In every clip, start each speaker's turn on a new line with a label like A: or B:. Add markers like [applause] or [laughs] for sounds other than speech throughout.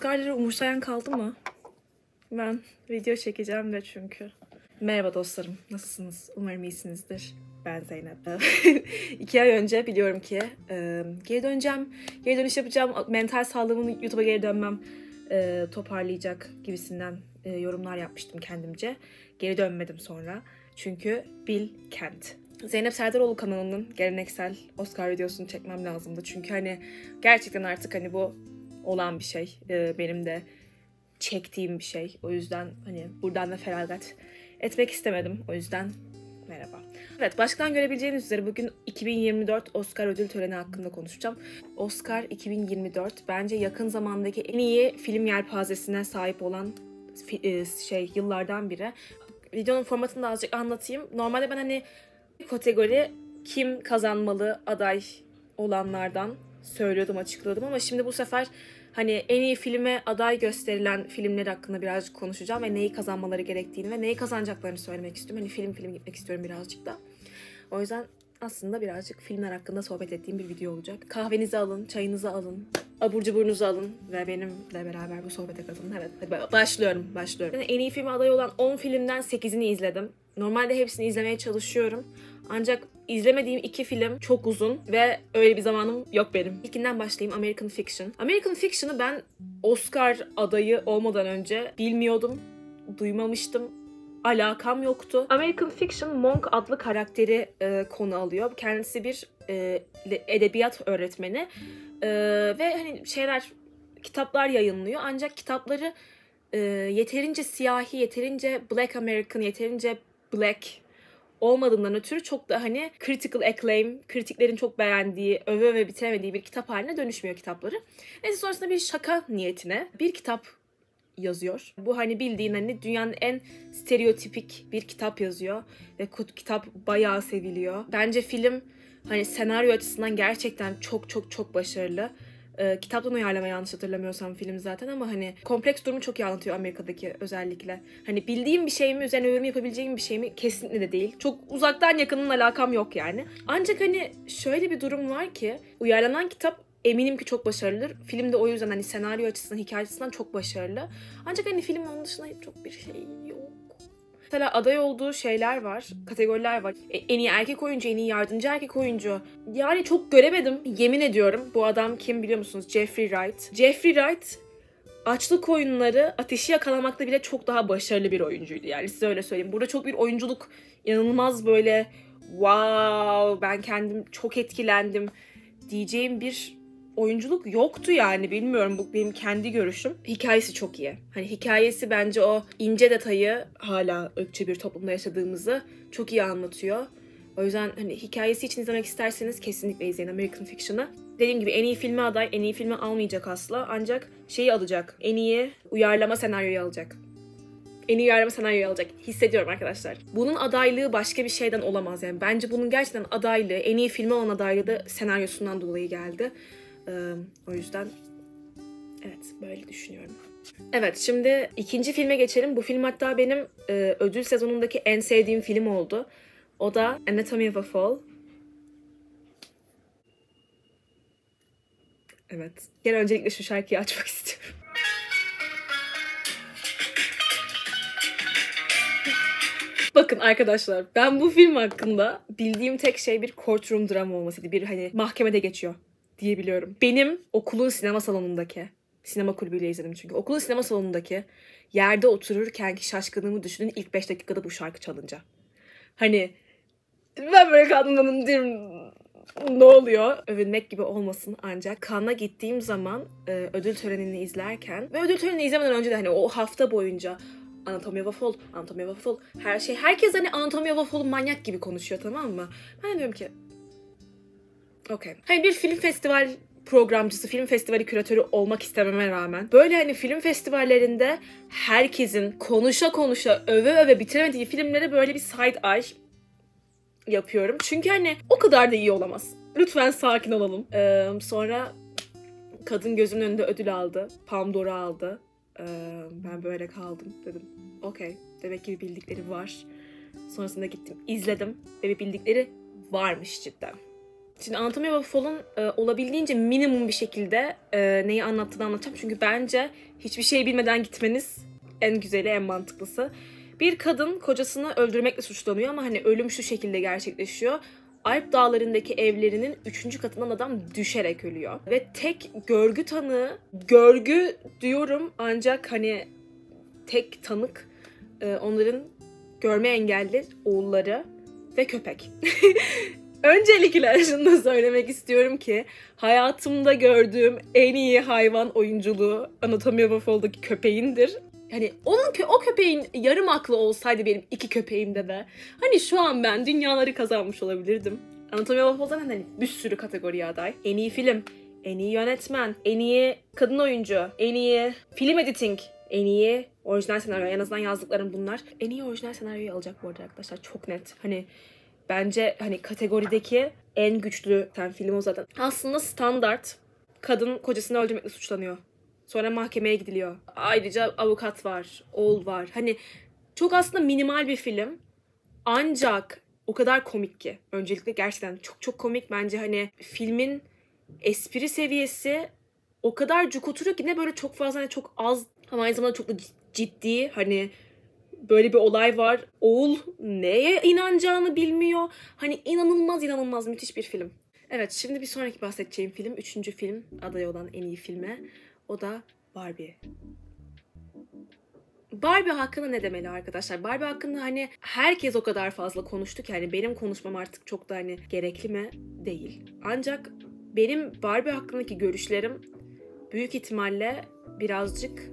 A: Oscar'ları umursayan kaldı mı? Ben video çekeceğim de çünkü. Merhaba dostlarım, nasılsınız? Umarım iyisinizdir. Ben Zeynep. [laughs] İki ay önce biliyorum ki e, geri döneceğim, geri dönüş yapacağım, mental sağlığımı YouTube'a geri dönmem e, toparlayacak gibisinden e, yorumlar yapmıştım kendimce. Geri dönmedim sonra. Çünkü Bill Kent. Zeynep Serdaroğlu kanalının geleneksel Oscar videosunu çekmem lazımdı. Çünkü hani gerçekten artık hani bu olan bir şey. E, benim de çektiğim bir şey. O yüzden hani buradan da feragat etmek istemedim. O yüzden merhaba. Evet baştan görebileceğiniz üzere bugün 2024 Oscar ödül töreni hakkında konuşacağım. Oscar 2024 bence yakın zamandaki en iyi film yelpazesine sahip olan e, şey yıllardan biri. Videonun formatını da azıcık anlatayım. Normalde ben hani kategori kim kazanmalı aday olanlardan söylüyordum, açıklıyordum ama şimdi bu sefer hani en iyi filme aday gösterilen filmler hakkında birazcık konuşacağım ve neyi kazanmaları gerektiğini ve neyi kazanacaklarını söylemek istiyorum. Hani film film gitmek istiyorum birazcık da. O yüzden aslında birazcık filmler hakkında sohbet ettiğim bir video olacak. Kahvenizi alın, çayınızı alın, abur cuburunuzu alın ve benimle beraber bu sohbete katılın. Evet, hadi başlıyorum, başlıyorum. En iyi filme aday olan 10 filmden 8'ini izledim. Normalde hepsini izlemeye çalışıyorum. Ancak izlemediğim iki film çok uzun ve öyle bir zamanım yok benim. İlkinden başlayayım American Fiction. American Fiction'ı ben Oscar adayı olmadan önce bilmiyordum, duymamıştım. Alakam yoktu. American Fiction Monk adlı karakteri e, konu alıyor. Kendisi bir e, edebiyat öğretmeni E, ve hani şeyler kitaplar yayınlıyor. Ancak kitapları e, yeterince siyahi, yeterince Black American, yeterince Black olmadığından ötürü çok da hani critical acclaim, kritiklerin çok beğendiği, öve öve bitiremediği bir kitap haline dönüşmüyor kitapları. Neyse sonrasında bir şaka niyetine bir kitap yazıyor. Bu hani bildiğin hani dünyanın en stereotipik bir kitap yazıyor ve kitap bayağı seviliyor. Bence film hani senaryo açısından gerçekten çok çok çok başarılı. Ee, kitaptan uyarlama yanlış hatırlamıyorsam film zaten ama hani kompleks durumu çok iyi anlatıyor Amerika'daki özellikle. Hani bildiğim bir şey mi, üzerine yorum yapabileceğim bir şey mi? Kesinlikle de değil. Çok uzaktan yakının alakam yok yani. Ancak hani şöyle bir durum var ki uyarlanan kitap eminim ki çok başarılıdır. Film de o yüzden hani senaryo açısından, hikaye açısından çok başarılı. Ancak hani film onun dışında çok bir şey yok. Mesela aday olduğu şeyler var, kategoriler var. E, en iyi erkek oyuncu, en iyi yardımcı erkek oyuncu. Yani çok göremedim, yemin ediyorum. Bu adam kim biliyor musunuz? Jeffrey Wright. Jeffrey Wright açlık oyunları ateşi yakalamakta bile çok daha başarılı bir oyuncuydu. Yani size öyle söyleyeyim. Burada çok bir oyunculuk inanılmaz böyle wow ben kendim çok etkilendim diyeceğim bir oyunculuk yoktu yani bilmiyorum bu benim kendi görüşüm. Hikayesi çok iyi. Hani hikayesi bence o ince detayı hala ırkçı bir toplumda yaşadığımızı çok iyi anlatıyor. O yüzden hani hikayesi için izlemek isterseniz kesinlikle izleyin American Fiction'ı. Dediğim gibi en iyi filme aday, en iyi filmi almayacak asla. Ancak şeyi alacak. En iyi uyarlama senaryoyu alacak. En iyi uyarlama senaryoyu alacak. Hissediyorum arkadaşlar. Bunun adaylığı başka bir şeyden olamaz yani. Bence bunun gerçekten adaylığı, en iyi filmi olan adaylığı da senaryosundan dolayı geldi. O yüzden evet böyle düşünüyorum. Evet şimdi ikinci filme geçelim. Bu film hatta benim e, ödül sezonundaki en sevdiğim film oldu. O da Anatomy of a Fall. Evet. Gel öncelikle şu şarkıyı açmak [laughs] istiyorum. Bakın arkadaşlar ben bu film hakkında bildiğim tek şey bir courtroom drama olmasıydı. Bir hani mahkemede geçiyor diyebiliyorum. Benim okulun sinema salonundaki, sinema kulübüyle izledim çünkü. Okulun sinema salonundaki yerde otururken ki şaşkınlığımı düşünün ilk 5 dakikada bu şarkı çalınca. Hani ben böyle kaldım diyorum ne oluyor? Övünmek gibi olmasın ancak Cannes'a gittiğim zaman e, ödül törenini izlerken ve ödül törenini izlemeden önce de hani o hafta boyunca Anatomy of a Fall, Anatomy of a Fall, her şey. Herkes hani Anatomy of a Fall'u manyak gibi konuşuyor tamam mı? Ben diyorum ki Okey. Hani bir film festival programcısı, film festivali küratörü olmak istememe rağmen böyle hani film festivallerinde herkesin konuşa konuşa öve öve bitiremediği filmlere böyle bir side eye yapıyorum. Çünkü hani o kadar da iyi olamaz. Lütfen sakin olalım. Ee, sonra kadın gözümün önünde ödül aldı. Palm d'Or'u aldı. Ee, ben böyle kaldım. Dedim okey demek ki bir bildikleri var. Sonrasında gittim izledim ve bir bildikleri varmış cidden. Şimdi Anatomy of a Fall'ın e, olabildiğince minimum bir şekilde e, neyi anlattığını anlatacağım. Çünkü bence hiçbir şey bilmeden gitmeniz en güzeli, en mantıklısı. Bir kadın kocasını öldürmekle suçlanıyor ama hani ölüm şu şekilde gerçekleşiyor. Alp dağlarındaki evlerinin üçüncü katından adam düşerek ölüyor. Ve tek görgü tanığı, görgü diyorum ancak hani tek tanık e, onların görme engelli oğulları ve köpek. [laughs] Öncelikle [laughs] şunu da söylemek istiyorum ki hayatımda gördüğüm en iyi hayvan oyunculuğu Anatomy of a Fall'daki köpeğindir. Hani onun kö- o köpeğin yarım aklı olsaydı benim iki köpeğimde de hani şu an ben dünyaları kazanmış olabilirdim. Anatomy of a Fall'dan hani bir sürü kategoriye aday. En iyi film, en iyi yönetmen, en iyi kadın oyuncu, en iyi film editing, en iyi orijinal senaryo. En azından yazdıklarım bunlar. En iyi orijinal senaryoyu alacak bu arada arkadaşlar. Çok net. Hani bence hani kategorideki en güçlü sen film o zaten. Aslında standart kadın kocasını öldürmekle suçlanıyor. Sonra mahkemeye gidiliyor. Ayrıca avukat var, oğul var. Hani çok aslında minimal bir film. Ancak o kadar komik ki. Öncelikle gerçekten çok çok komik. Bence hani filmin espri seviyesi o kadar cuk oturuyor ki ne böyle çok fazla hani çok az ama aynı zamanda çok da ciddi hani böyle bir olay var. Oğul neye inanacağını bilmiyor. Hani inanılmaz inanılmaz müthiş bir film. Evet şimdi bir sonraki bahsedeceğim film. Üçüncü film aday olan en iyi filme. O da Barbie. Barbie hakkında ne demeli arkadaşlar? Barbie hakkında hani herkes o kadar fazla konuştu ki hani benim konuşmam artık çok da hani gerekli mi? Değil. Ancak benim Barbie hakkındaki görüşlerim büyük ihtimalle birazcık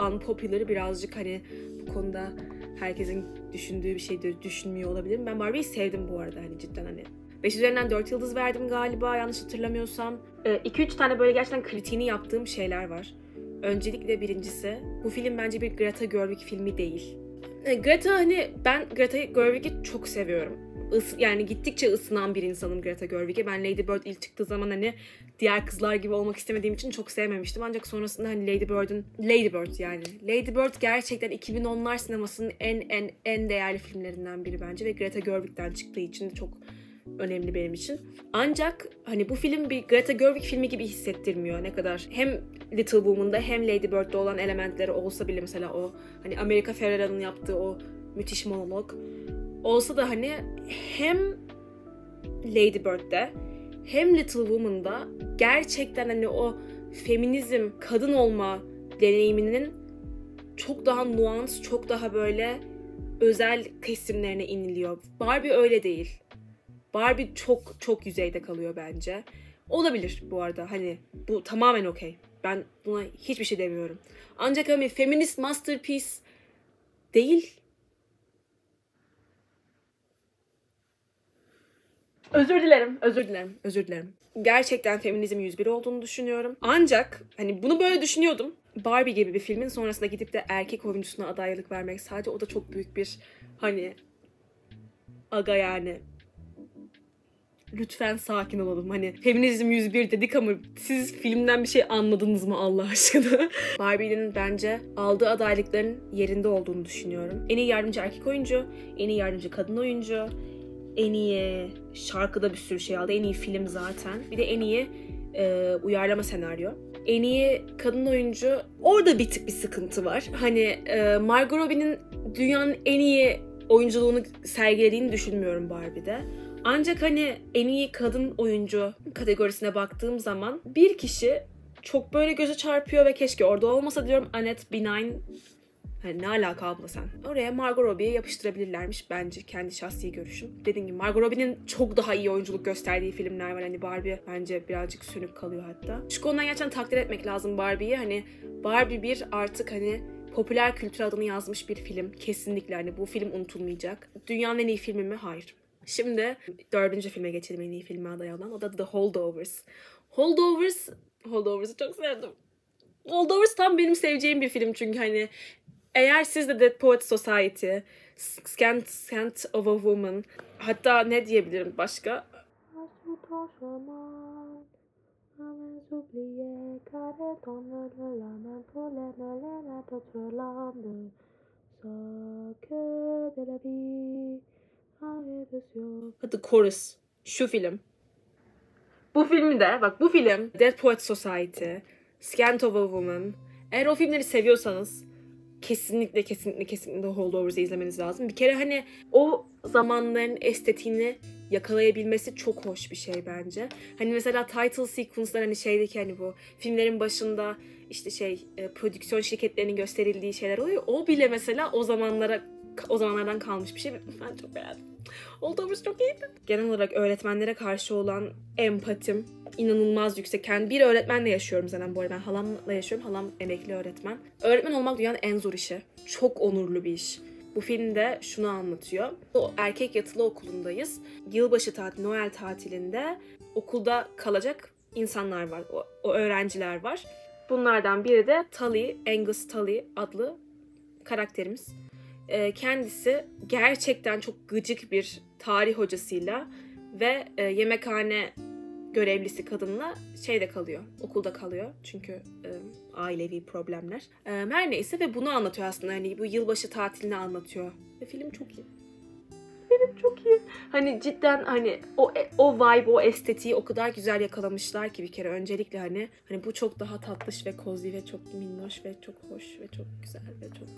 A: unpopular, birazcık hani konuda herkesin düşündüğü bir şey de düşünmüyor olabilirim. Ben Barbie'yi sevdim bu arada hani cidden hani. 5 üzerinden 4 yıldız verdim galiba yanlış hatırlamıyorsam. 2-3 ee, tane böyle gerçekten kritiğini yaptığım şeyler var. Öncelikle birincisi bu film bence bir Greta Gerwig filmi değil. Ee, Greta hani ben Greta Gerwig'i çok seviyorum. Is, yani gittikçe ısınan bir insanım Greta Gerwig'e. Ben Lady Bird ilk çıktığı zaman hani diğer kızlar gibi olmak istemediğim için çok sevmemiştim. Ancak sonrasında hani Lady Bird'ün Lady Bird yani. Lady Bird gerçekten 2010'lar sinemasının en en en değerli filmlerinden biri bence ve Greta Gerwig'den çıktığı için de çok önemli benim için. Ancak hani bu film bir Greta Gerwig filmi gibi hissettirmiyor ne kadar. Hem Little Woman'da hem Lady Bird'de olan elementleri olsa bile mesela o hani America Ferrera'nın yaptığı o müthiş monolog olsa da hani hem Lady Bird'de hem Little Woman'da gerçekten hani o feminizm, kadın olma deneyiminin çok daha nuans, çok daha böyle özel kesimlerine iniliyor. Barbie öyle değil. Barbie çok çok yüzeyde kalıyor bence. Olabilir bu arada hani bu tamamen okey. Ben buna hiçbir şey demiyorum. Ancak hani feminist masterpiece değil. Özür dilerim, özür dilerim, özür dilerim. Gerçekten feminizm 101 olduğunu düşünüyorum. Ancak hani bunu böyle düşünüyordum. Barbie gibi bir filmin sonrasında gidip de erkek oyuncusuna adaylık vermek sadece o da çok büyük bir hani aga yani lütfen sakin olalım. Hani feminizm 101 dedik ama siz filmden bir şey anladınız mı Allah aşkına? [laughs] Barbie'nin bence aldığı adaylıkların yerinde olduğunu düşünüyorum. En iyi yardımcı erkek oyuncu, en iyi yardımcı kadın oyuncu, en iyi şarkıda bir sürü şey aldı. En iyi film zaten. Bir de en iyi e, uyarlama senaryo. En iyi kadın oyuncu orada bir tık bir sıkıntı var. Hani e, Margot Robbie'nin dünyanın en iyi oyunculuğunu sergilediğini düşünmüyorum Barbie'de. Ancak hani en iyi kadın oyuncu kategorisine baktığım zaman bir kişi çok böyle göze çarpıyor ve keşke orada olmasa diyorum Annette Bening Hani ne alaka abla sen? Oraya Margot Robbie'yi yapıştırabilirlermiş bence kendi şahsi görüşüm. Dediğim gibi Margot Robbie'nin çok daha iyi oyunculuk gösterdiği filmler var. Hani Barbie bence birazcık sönük kalıyor hatta. Şu konudan gerçekten takdir etmek lazım Barbie'yi. Hani Barbie bir artık hani popüler kültür adını yazmış bir film. Kesinlikle hani bu film unutulmayacak. Dünyanın en iyi filmi mi? Hayır. Şimdi dördüncü filme geçelim en iyi filme aday olan. O da The Holdovers. Holdovers, Holdovers'ı çok sevdim. Holdovers tam benim seveceğim bir film çünkü hani eğer siz de Dead Poet Society, Scant, Scant of a Woman, hatta ne diyebilirim başka? Hadi chorus. Şu film. Bu filmi de bak bu film Dead Poet Society, Scant of a Woman. Eğer o filmleri seviyorsanız kesinlikle kesinlikle kesinlikle Holdovers'ı izlemeniz lazım. Bir kere hani o zamanların estetiğini yakalayabilmesi çok hoş bir şey bence. Hani mesela title sequence'lar hani şeydeki hani bu filmlerin başında işte şey e, prodüksiyon şirketlerinin gösterildiği şeyler oluyor. O bile mesela o zamanlara o zamanlardan kalmış bir şey. Ben çok beğendim. Holdovers çok iyiydi. Genel olarak öğretmenlere karşı olan empatim inanılmaz yüksek. Yani bir öğretmenle yaşıyorum zaten bu arada. Ben halamla yaşıyorum. Halam emekli öğretmen. Öğretmen olmak dünyanın en zor işi. Çok onurlu bir iş. Bu filmde şunu anlatıyor. O erkek yatılı okulundayız. Yılbaşı tatil, Noel tatilinde okulda kalacak insanlar var. O, o öğrenciler var. Bunlardan biri de Tully, Angus Tully adlı karakterimiz. Ee, kendisi gerçekten çok gıcık bir tarih hocasıyla ve e, yemekhane görevlisi kadınla şeyde kalıyor, okulda kalıyor. Çünkü e, ailevi problemler. E, her neyse ve bunu anlatıyor aslında. Hani bu yılbaşı tatilini anlatıyor. Ve film çok iyi. Film çok iyi. Hani cidden hani o o vibe, o estetiği o kadar güzel yakalamışlar ki bir kere öncelikle hani hani bu çok daha tatlış ve cozy ve çok minnoş ve çok hoş ve çok güzel ve çok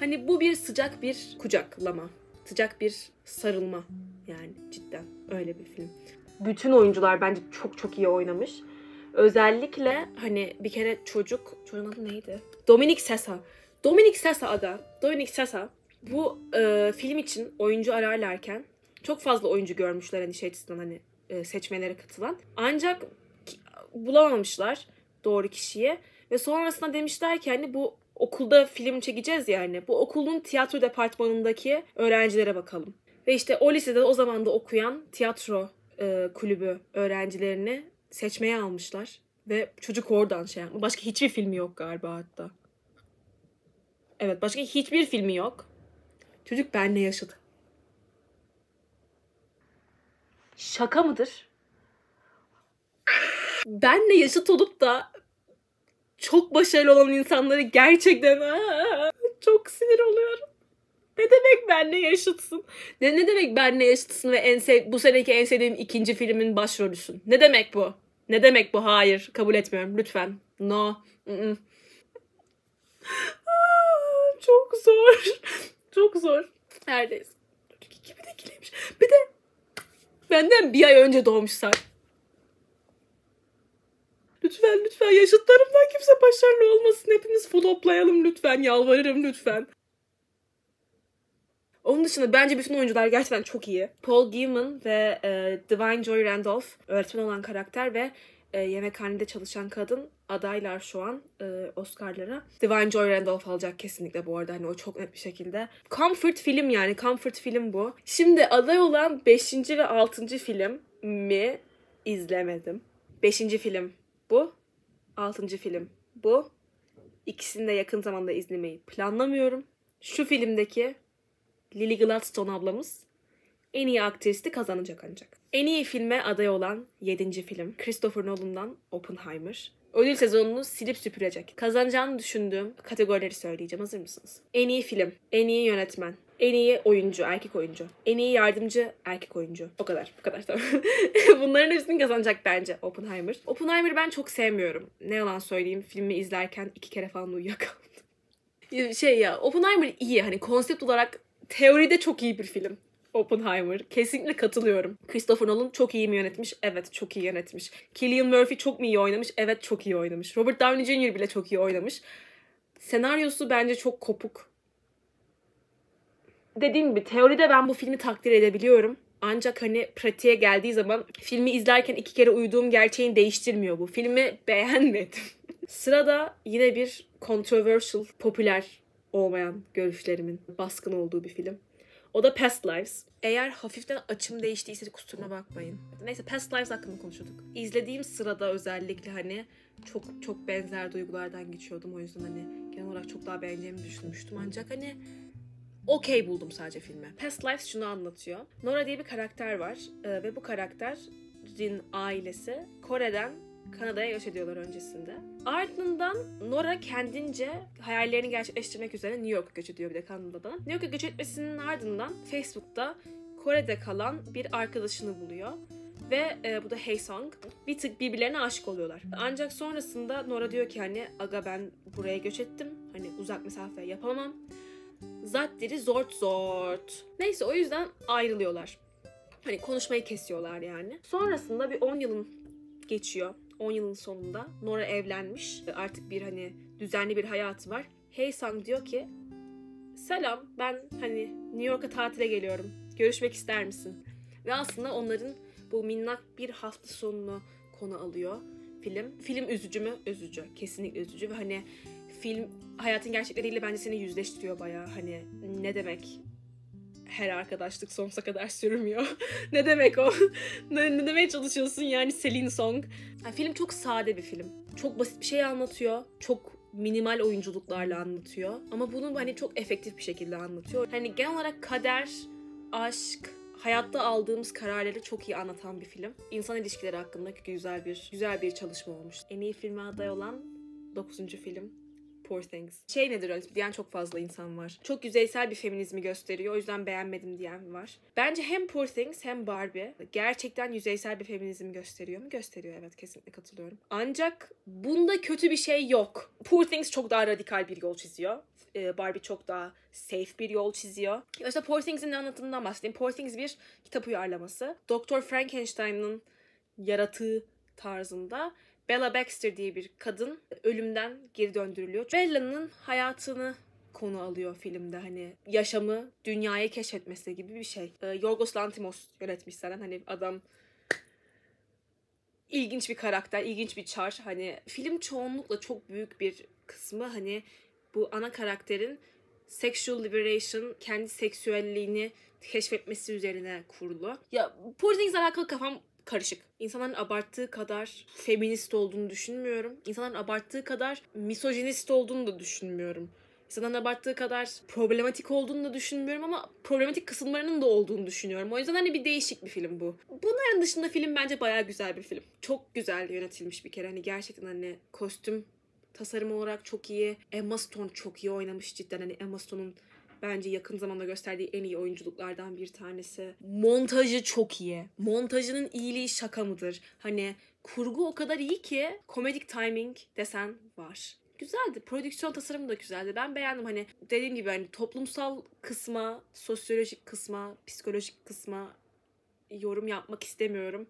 A: hani bu bir sıcak bir kucaklama. Sıcak bir sarılma yani cidden öyle bir film bütün oyuncular bence çok çok iyi oynamış. Özellikle hani bir kere çocuk, çocuğun adı neydi? Dominic Sessa. Dominic Sessa ada. Dominic Sessa bu e, film için oyuncu ararlarken çok fazla oyuncu görmüşler hani şey açısından hani e, seçmelere katılan. Ancak ki, bulamamışlar doğru kişiyi ve sonrasında demişler ki hani bu okulda film çekeceğiz yani. Bu okulun tiyatro departmanındaki öğrencilere bakalım. Ve işte o lisede o zaman da okuyan tiyatro e, kulübü öğrencilerini seçmeye almışlar. Ve çocuk oradan şey yapmış. Başka hiçbir filmi yok galiba hatta. Evet başka hiçbir filmi yok. Çocuk benle yaşadı. Şaka mıdır? Benle yaşıt olup da çok başarılı olan insanları gerçekten çok sinir oluyorum. Ne demek benle yaşıtsın? Ne, ne demek benle yaşıtsın ve en sev bu seneki en sevdiğim ikinci filmin başrolüsün? Ne demek bu? Ne demek bu? Hayır. Kabul etmiyorum. Lütfen. No. Mm-mm. çok zor. Çok zor. İki bir de kileymiş. Bir de benden bir ay önce doğmuşlar. Lütfen lütfen yaşıtlarımdan kimse başarılı olmasın. Hepimiz floplayalım lütfen. Yalvarırım lütfen. Onun dışında bence bütün oyuncular gerçekten çok iyi. Paul Gilman ve e, Divine Joy Randolph öğretmen olan karakter ve e, yemekhanede çalışan kadın adaylar şu an e, Oscar'lara. Divine Joy Randolph alacak kesinlikle bu arada hani o çok net bir şekilde. Comfort film yani comfort film bu. Şimdi aday olan 5. ve 6. film mi izlemedim. 5. film bu. 6. film bu. İkisini de yakın zamanda izlemeyi planlamıyorum. Şu filmdeki Lily Gladstone ablamız en iyi aktristi kazanacak ancak. En iyi filme aday olan 7. film Christopher Nolan'dan Oppenheimer. Ödül sezonunu silip süpürecek. Kazanacağını düşündüğüm kategorileri söyleyeceğim. Hazır mısınız? En iyi film, en iyi yönetmen, en iyi oyuncu, erkek oyuncu. En iyi yardımcı, erkek oyuncu. O kadar, bu kadar tamam. [laughs] Bunların hepsini kazanacak bence Oppenheimer. Oppenheimer'ı ben çok sevmiyorum. Ne yalan söyleyeyim, filmi izlerken iki kere falan uyuyakaldım. [laughs] Şey ya, Oppenheimer iyi. Hani konsept olarak teoride çok iyi bir film. Oppenheimer. Kesinlikle katılıyorum. Christopher Nolan çok iyi mi yönetmiş? Evet çok iyi yönetmiş. Cillian Murphy çok mu iyi oynamış? Evet çok iyi oynamış. Robert Downey Jr. bile çok iyi oynamış. Senaryosu bence çok kopuk. Dediğim gibi teoride ben bu filmi takdir edebiliyorum. Ancak hani pratiğe geldiği zaman filmi izlerken iki kere uyuduğum gerçeğini değiştirmiyor bu. Filmi beğenmedim. [laughs] Sırada yine bir controversial, popüler olmayan görüşlerimin baskın olduğu bir film. O da Past Lives. Eğer hafiften açım değiştiyse kusuruna bakmayın. Neyse Past Lives hakkında konuşuyorduk. İzlediğim sırada özellikle hani çok çok benzer duygulardan geçiyordum. O yüzden hani genel olarak çok daha beğeneceğimi düşünmüştüm. Ancak hani okey buldum sadece filmi. Past Lives şunu anlatıyor. Nora diye bir karakter var ee, ve bu karakterin ailesi Kore'den Kanada'ya göç ediyorlar öncesinde. Ardından Nora kendince hayallerini gerçekleştirmek üzere New York'a göç ediyor bir de Kanada'dan. New York'a göç etmesinin ardından Facebook'ta Kore'de kalan bir arkadaşını buluyor. ve e, bu da Hey Song bir tık birbirlerine aşık oluyorlar. Ancak sonrasında Nora diyor ki hani aga ben buraya göç ettim. Hani uzak mesafe yapamam. Zattiri zort zort. Neyse o yüzden ayrılıyorlar. Hani konuşmayı kesiyorlar yani. Sonrasında bir 10 yılın geçiyor. 10 yılın sonunda Nora evlenmiş. Artık bir hani düzenli bir hayatı var. Hey Sang diyor ki selam ben hani New York'a tatile geliyorum. Görüşmek ister misin? Ve aslında onların bu minnak bir hafta sonunu konu alıyor film. Film üzücü mü? Üzücü. Kesinlikle üzücü ve hani film hayatın gerçekleriyle bence seni yüzleştiriyor bayağı. Hani ne demek her arkadaşlık sonsuza kadar sürmüyor. [laughs] ne demek o? [laughs] ne, ne demeye çalışıyorsun yani Celine Song? Yani film çok sade bir film. Çok basit bir şey anlatıyor. Çok minimal oyunculuklarla anlatıyor. Ama bunu hani çok efektif bir şekilde anlatıyor. Hani genel olarak kader, aşk, hayatta aldığımız kararları çok iyi anlatan bir film. İnsan ilişkileri hakkında güzel bir güzel bir çalışma olmuş. En iyi filme aday olan 9. film Poor Things. Şey nedir öyle diyen çok fazla insan var. Çok yüzeysel bir feminizmi gösteriyor. O yüzden beğenmedim diyen var. Bence hem Poor Things hem Barbie gerçekten yüzeysel bir feminizm gösteriyor mu? Gösteriyor evet kesinlikle katılıyorum. Ancak bunda kötü bir şey yok. Poor Things çok daha radikal bir yol çiziyor. Ee, Barbie çok daha safe bir yol çiziyor. İşte Poor Things'in ne anlattığından bahsedeyim. Poor Things bir kitap uyarlaması. Doktor Frankenstein'ın yaratığı tarzında Bella Baxter diye bir kadın ölümden geri döndürülüyor. Bella'nın hayatını konu alıyor filmde hani yaşamı dünyayı keşfetmesi gibi bir şey. Ee, Yorgos Lanthimos yönetmiş zaten hani adam ilginç bir karakter, ilginç bir çar. Hani film çoğunlukla çok büyük bir kısmı hani bu ana karakterin sexual liberation, kendi seksüelliğini keşfetmesi üzerine kurulu. Ya Poor Things'le alakalı kafam karışık. İnsanların abarttığı kadar feminist olduğunu düşünmüyorum. İnsanların abarttığı kadar misojinist olduğunu da düşünmüyorum. İnsanların abarttığı kadar problematik olduğunu da düşünmüyorum ama problematik kısımlarının da olduğunu düşünüyorum. O yüzden hani bir değişik bir film bu. Bunların dışında film bence bayağı güzel bir film. Çok güzel yönetilmiş bir kere. Hani gerçekten hani kostüm tasarım olarak çok iyi. Emma Stone çok iyi oynamış cidden. Hani Emma Stone'un bence yakın zamanda gösterdiği en iyi oyunculuklardan bir tanesi. Montajı çok iyi. Montajının iyiliği şaka mıdır? Hani kurgu o kadar iyi ki komedik timing desen var. Güzeldi. Prodüksiyon tasarımı da güzeldi. Ben beğendim hani dediğim gibi hani toplumsal kısma, sosyolojik kısma, psikolojik kısma yorum yapmak istemiyorum.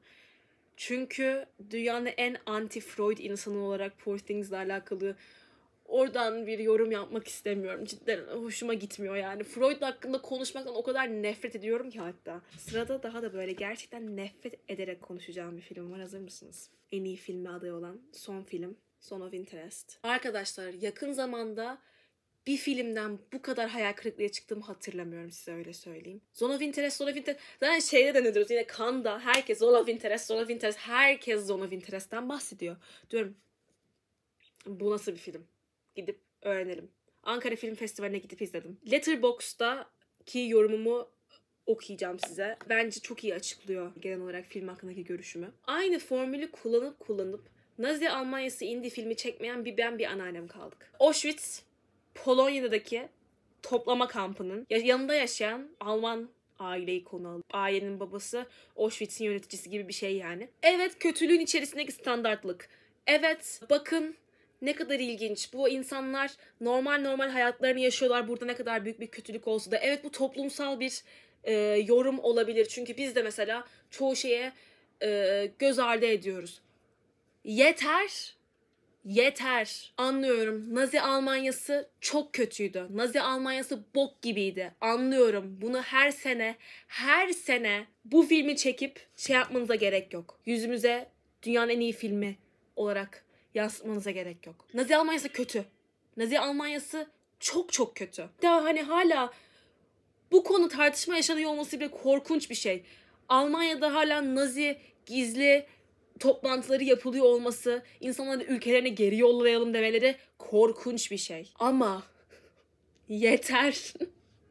A: Çünkü dünyanın en anti-Freud insanı olarak Poor Things'le alakalı oradan bir yorum yapmak istemiyorum. Cidden hoşuma gitmiyor yani. Freud hakkında konuşmaktan o kadar nefret ediyorum ki hatta. Sırada daha da böyle gerçekten nefret ederek konuşacağım bir film var. Hazır mısınız? En iyi filme aday olan son film. Son of Interest. Arkadaşlar yakın zamanda bir filmden bu kadar hayal kırıklığı çıktığımı hatırlamıyorum size öyle söyleyeyim. Zone of Interest, Zone of Interest. Zaten şeyde de ne diyoruz yine Kanda herkes Zone of Interest, Zone of Interest. Herkes Zone of Interest'ten bahsediyor. Diyorum bu nasıl bir film? Gidip öğrenelim. Ankara Film Festivali'ne gidip izledim. Letterboxd'daki yorumumu okuyacağım size. Bence çok iyi açıklıyor genel olarak film hakkındaki görüşümü. Aynı formülü kullanıp kullanıp Nazi Almanyası indie filmi çekmeyen bir ben bir anneannem kaldık. Auschwitz, Polonya'daki toplama kampının yanında yaşayan Alman aileyi konu alıp ailenin babası Auschwitz'in yöneticisi gibi bir şey yani. Evet kötülüğün içerisindeki standartlık. Evet bakın ne kadar ilginç. Bu insanlar normal normal hayatlarını yaşıyorlar. Burada ne kadar büyük bir kötülük olsa da. Evet bu toplumsal bir e, yorum olabilir. Çünkü biz de mesela çoğu şeye e, göz ardı ediyoruz. Yeter. Yeter. Anlıyorum. Nazi Almanyası çok kötüydü. Nazi Almanyası bok gibiydi. Anlıyorum. Bunu her sene, her sene bu filmi çekip şey yapmanıza gerek yok. Yüzümüze dünyanın en iyi filmi olarak yansıtmanıza gerek yok. Nazi Almanyası kötü. Nazi Almanyası çok çok kötü. Daha hani hala bu konu tartışma yaşanıyor olması bile korkunç bir şey. Almanya'da hala Nazi gizli toplantıları yapılıyor olması, insanları ülkelerine geri yollayalım demeleri korkunç bir şey. Ama [laughs] yeter.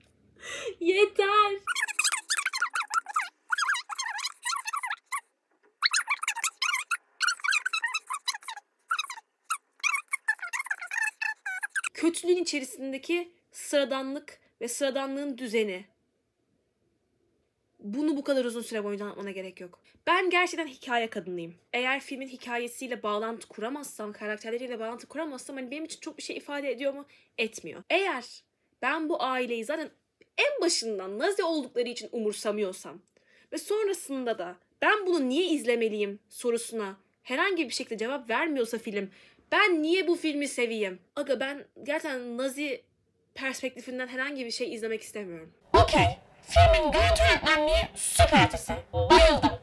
A: [laughs] yeter. Kötülüğün içerisindeki sıradanlık ve sıradanlığın düzeni. bunu bu kadar uzun süre boyunca anlatmana gerek yok. Ben gerçekten hikaye kadınıyım. Eğer filmin hikayesiyle bağlantı kuramazsam, karakterleriyle bağlantı kuramazsam hani benim için çok bir şey ifade ediyor mu? Etmiyor. Eğer ben bu aileyi zaten en başından Nazi oldukları için umursamıyorsam ve sonrasında da ben bunu niye izlemeliyim sorusuna herhangi bir şekilde cevap vermiyorsa film ben niye bu filmi seveyim? Aga ben gerçekten Nazi perspektifinden herhangi bir şey izlemek istemiyorum.
B: Okey. Filmin görüntü yönetmenliği süper ötesi. Bayıldım.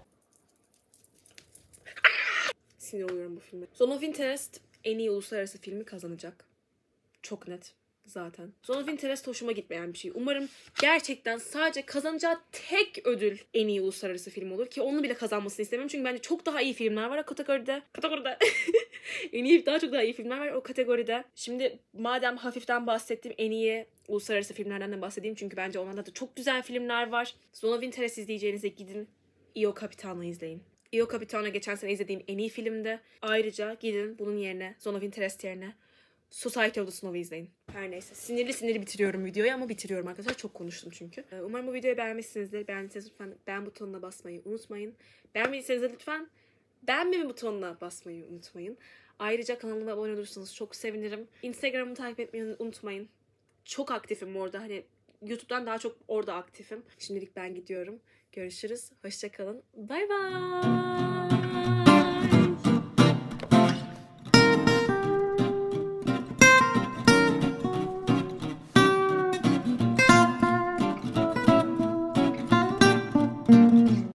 A: Sinir oluyorum bu filme. Zone of Interest en iyi uluslararası filmi kazanacak. Çok net zaten. Zone of Interest hoşuma gitmeyen bir şey. Umarım gerçekten sadece kazanacağı tek ödül en iyi uluslararası film olur ki onu bile kazanmasını istemiyorum. Çünkü bence çok daha iyi filmler var o kategoride. Kategoride. [laughs] en iyi daha çok daha iyi filmler var o kategoride. Şimdi madem hafiften bahsettim en iyi uluslararası filmlerden de bahsedeyim. Çünkü bence onlarda da çok güzel filmler var. Zone of Interest izleyeceğinize gidin Io Capitano izleyin. Io Capitano geçen sene izlediğim en iyi filmdi. Ayrıca gidin bunun yerine Zone of Interest yerine Society of the Snow'u izleyin. Her neyse. Sinirli sinirli bitiriyorum videoyu ama bitiriyorum arkadaşlar. Çok konuştum çünkü. Ee, Umarım bu videoyu beğenmişsinizdir. Beğendiyseniz lütfen beğen butonuna basmayı unutmayın. Beğenmediyseniz de lütfen beğenmeme butonuna basmayı unutmayın. Ayrıca kanalıma abone olursanız çok sevinirim. Instagram'ımı takip etmeyi unutmayın. Çok aktifim orada. Hani YouTube'dan daha çok orada aktifim. Şimdilik ben gidiyorum. Görüşürüz. Hoşçakalın. Bay bay.